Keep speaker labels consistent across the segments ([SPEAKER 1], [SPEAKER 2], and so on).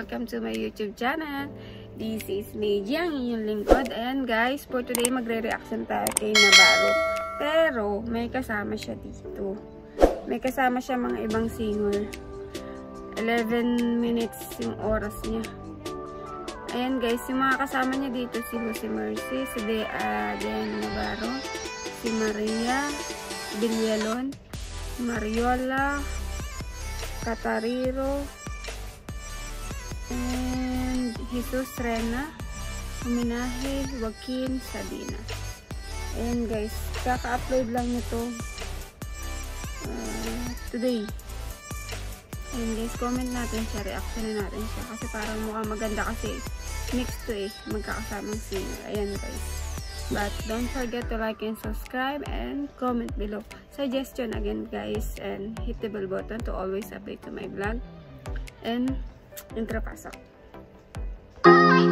[SPEAKER 1] Welcome to my YouTube channel. This is Meiji, ang inyong lingkod. And guys, for today magre-reaction tayo kay Navarro. Pero, may kasama siya dito. May kasama siya mga ibang singer. 11 minutes yung oras niya. Ayan guys, yung mga kasama niya dito, si Jose Mercy, si De, uh, Diana Navarro, si Maria Villalon, Mariola, Catariro, Jesus Rena, Huminahe, Joaquin, Sabina. Ayan guys, kaka-upload lang nito uh, today. Ayan guys, comment natin siya, reaction na natin siya. Kasi parang mukhang maganda kasi mixed to eh, magkakasamang singer. Ayan guys. But don't forget to like and subscribe and comment below. Suggestion again guys and hit the bell button to always update to my vlog. And intro pasok. Ayan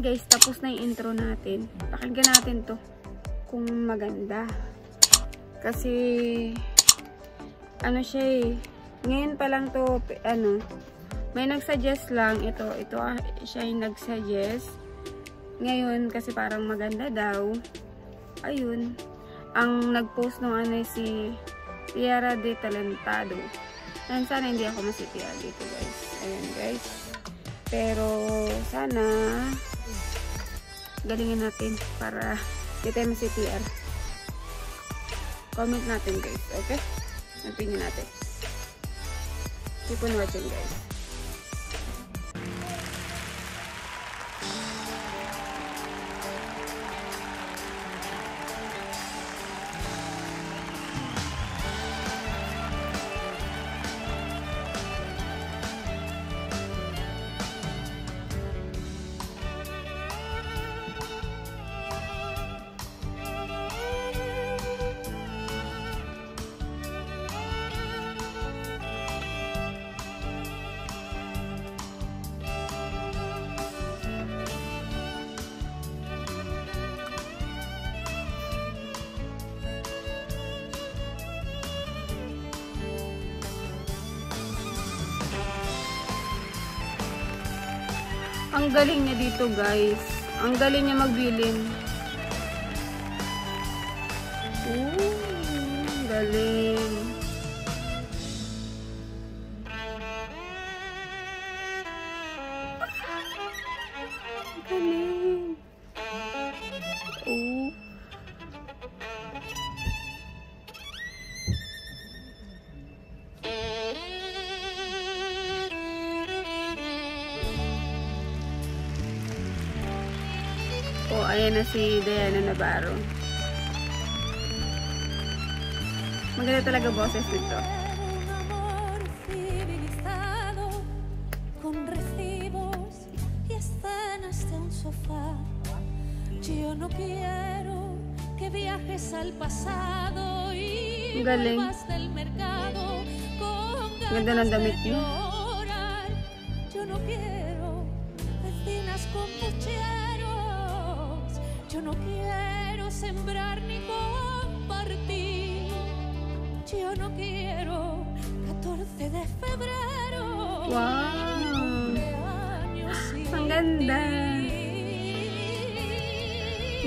[SPEAKER 1] guys, tapos na yung intro natin. Pakinggan natin to kung maganda. Kasi ano siya eh. Ngayon pa lang to, ano, may nagsuggest lang. Ito, ito ah, siya yung nagsuggest. Ngayon, kasi parang maganda daw. Ayun. Ang nagpost nung ano si Tiara de Talentado. And sana hindi ako masitiya dito guys. Ayan guys. Pero, sana galingin natin para di tayo masitiar. Comment natin guys. Okay? Opinion natin. Keep on watching guys. Ang galing niya dito guys. Ang galing niya magbilin. Ooh, galing. Ayan na si Diana Navarro. Maganda talaga boses nito.
[SPEAKER 2] Yo no quiero que viajes al pasado y
[SPEAKER 1] Galing.
[SPEAKER 2] vuelvas del mercado con
[SPEAKER 1] Ganda ng damit niyo.
[SPEAKER 2] llorar. Yo no quiero vecinas con pucheros. Yo no quiero sembrar ni compartir. Yo no quiero 14 de febrero.
[SPEAKER 1] Wow! Ang ganda.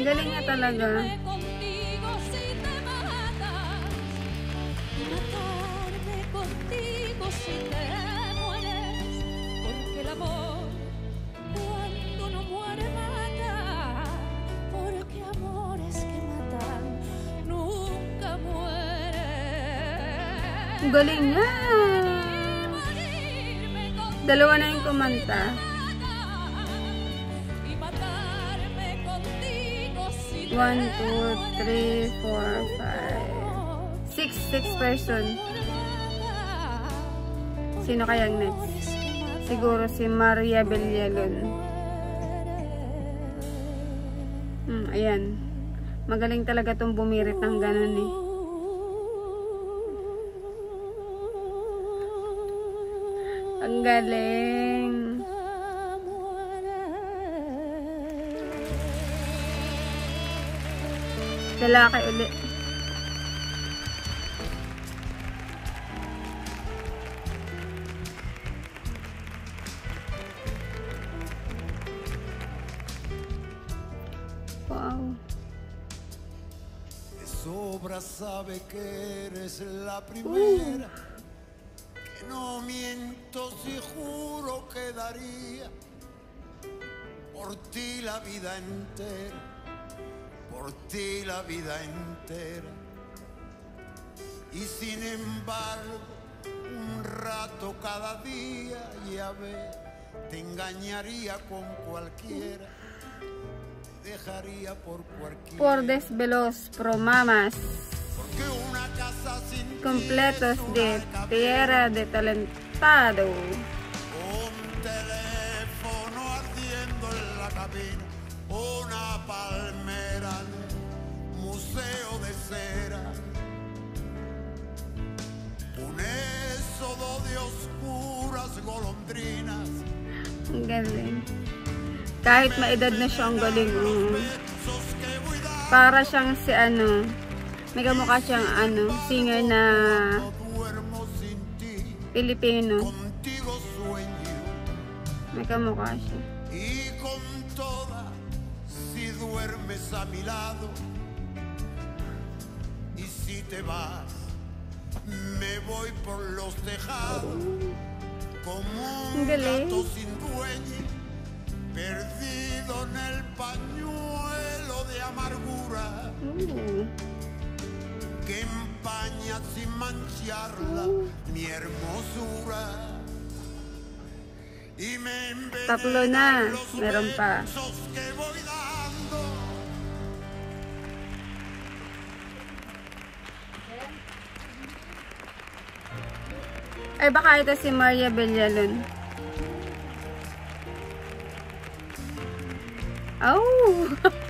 [SPEAKER 1] galing nga talaga. Galing
[SPEAKER 2] contigo
[SPEAKER 1] Dalawa na yung kumanta.
[SPEAKER 2] y matarme contigo si te
[SPEAKER 1] 1, 2, 3, 4, 5. 6, 6 person. Sino kayang next? Siguro si Maria Villalon. Hmm, ayan. Magaling talaga tong bumirit ng ganun eh. Ang galing. Lalaki uli. Wow.
[SPEAKER 3] De sobra sabe que eres la primera. Que no miento si juro que daría por ti la vida entera. Por ti la vida entera. Y sin embargo, un rato cada día, ya ves, te engañaría con cualquiera. Te dejaría por cualquiera.
[SPEAKER 1] Por desvelos promamas.
[SPEAKER 3] Porque una es
[SPEAKER 1] de tierra de talentado.
[SPEAKER 3] Un teléfono ardiendo en la cabina, una palmera, museo de cera, un éxodo de oscuras golondrinas,
[SPEAKER 1] galing. Kahit maedad na siya, ang galing. Para siyang si ano, may kamukha siyang ano, singer na
[SPEAKER 3] no duermo sin ti,
[SPEAKER 1] Pilipino.
[SPEAKER 3] contigo sueño.
[SPEAKER 1] May kamukha siya.
[SPEAKER 3] y con toda si duermes a mi lado y si te vas me voy por los tejados como un gato sin dueño perdido en el pañuelo de amargura. Que empaña sin mancharla mi hermosura y me
[SPEAKER 1] Tatlo na. Meron pa. Ay, baka ito si Maria Bellalon. Oh!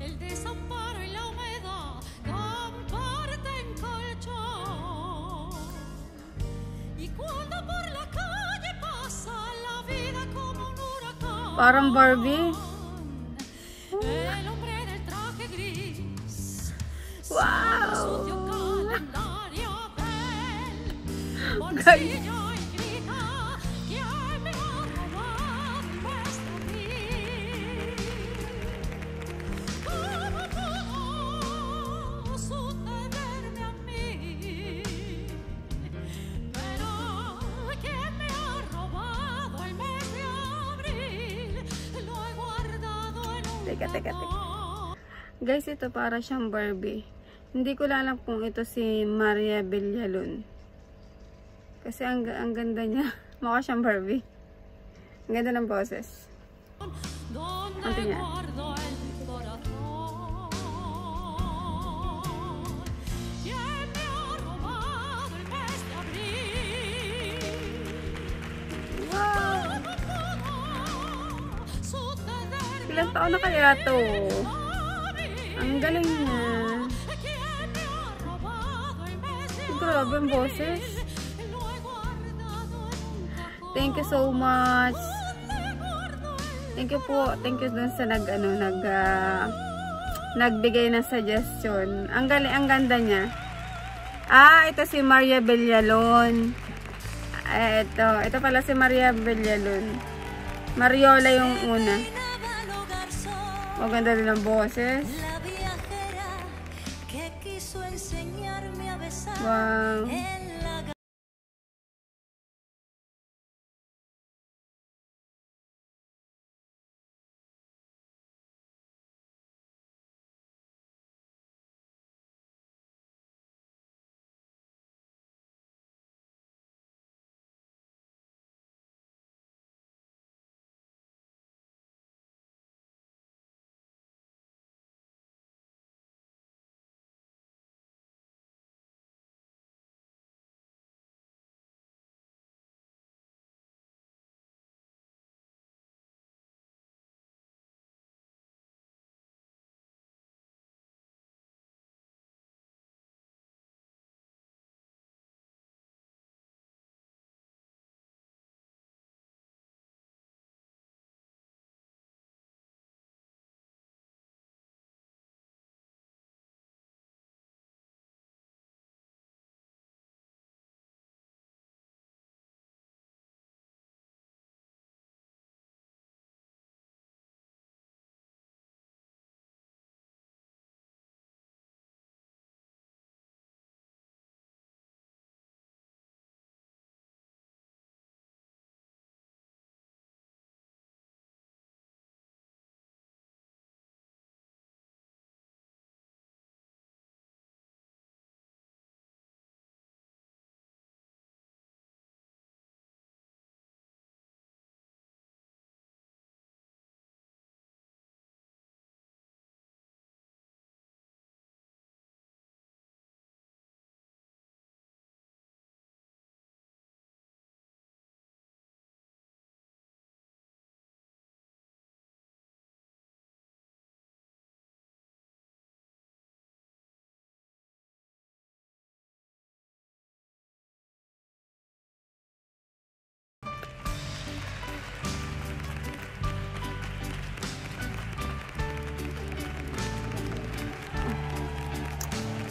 [SPEAKER 2] El desamparo y la humedad comparten colchón. Y cuando por la calle pasa la vida como un huracán.
[SPEAKER 1] Parang Barbie.
[SPEAKER 2] El hombre del traje gris.
[SPEAKER 1] Wow. Guys. Guys, ito para siyang Barbie. Hindi ko alam kung ito si Maria Bellalon. Kasi ang, ang ganda niya. Mukha siyang Barbie. Ang ganda ng boses.
[SPEAKER 2] donde
[SPEAKER 1] Ante niya.
[SPEAKER 2] guardo el corazón. ¿Quién me ha robado el mes de abril?
[SPEAKER 1] Wow!
[SPEAKER 2] ¿Cómo pudo sucederme
[SPEAKER 1] Ilang taon na kaya to? Ang galing niya.
[SPEAKER 2] ¿Quién me ha robado el mes de
[SPEAKER 1] Grabe ang boses. Thank you so much. Thank you po. Thank you dun sa nag, ano, nag, ah, nagbigay ng suggestion. Ang galing, ang ganda niya. Ah, ito si Maria Bellalon. Ito. Ito pala si Maria Bellalon. Mariola yung una. Maganda din ang boses. Wow.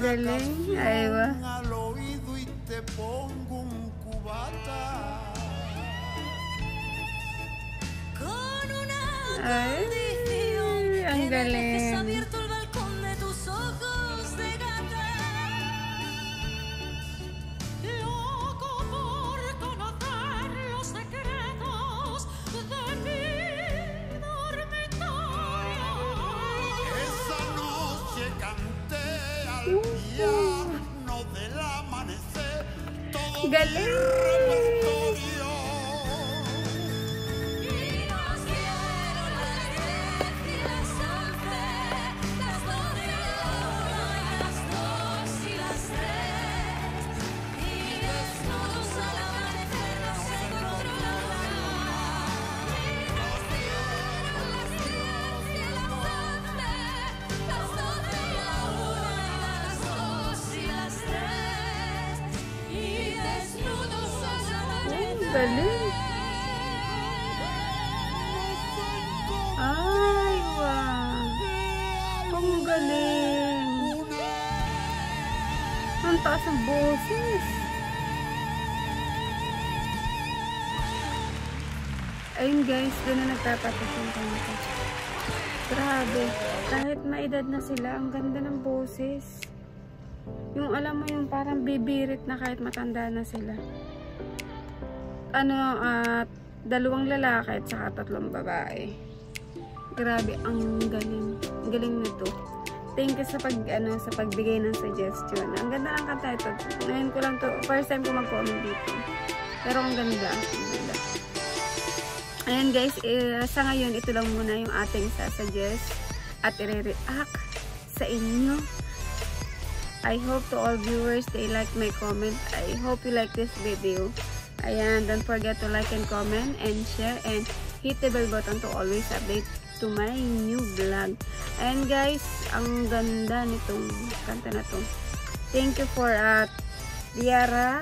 [SPEAKER 1] Galing. Ahí va.
[SPEAKER 3] al oído y te pongo un cubata.
[SPEAKER 4] Con una
[SPEAKER 1] Ay,
[SPEAKER 3] del amanecer todo
[SPEAKER 1] Galing. Ay, wow. Ang galing. Ang taas ang boses. Ayun guys, doon na nagtatapos yung kanta. Grabe. Kahit maedad na sila, ang ganda ng boses. Yung alam mo yung parang bibirit na kahit matanda na sila. Ano, at dalawang lalaki at saka tatlong babae. Grabe, ang galing. Ang galing nito. Thank you sa pag ano sa pagbigay ng suggestion. Ang ganda ng kanta ito. Ngayon ko lang to, first time ko mag-comment dito. Pero ang ganda. Ang. Ayan guys, eh, sa ngayon ito lang muna yung ating sasuggest at i-react sa inyo. I hope to all viewers they like my comment. I hope you like this video. Ayan, don't forget to like and comment and share and hit the bell button to always update to my new vlog. And guys, ang ganda nitong kanta na to. Thank you for uh, Tiara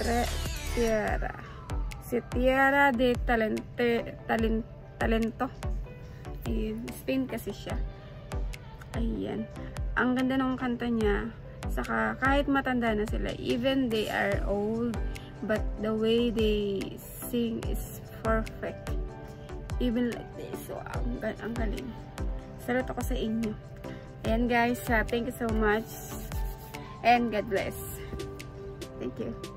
[SPEAKER 1] Tre, Tiara si Tiara de Talente Talent, Talento Ayan, Spain kasi siya Ayan. Ang ganda ng kanta niya. Saka kahit matanda na sila, even they are old, but the way they sing is perfect. Even like this. So, ang, ang galing. Salute ako sa inyo. Ayan guys, uh, thank you so much. And God bless. Thank you.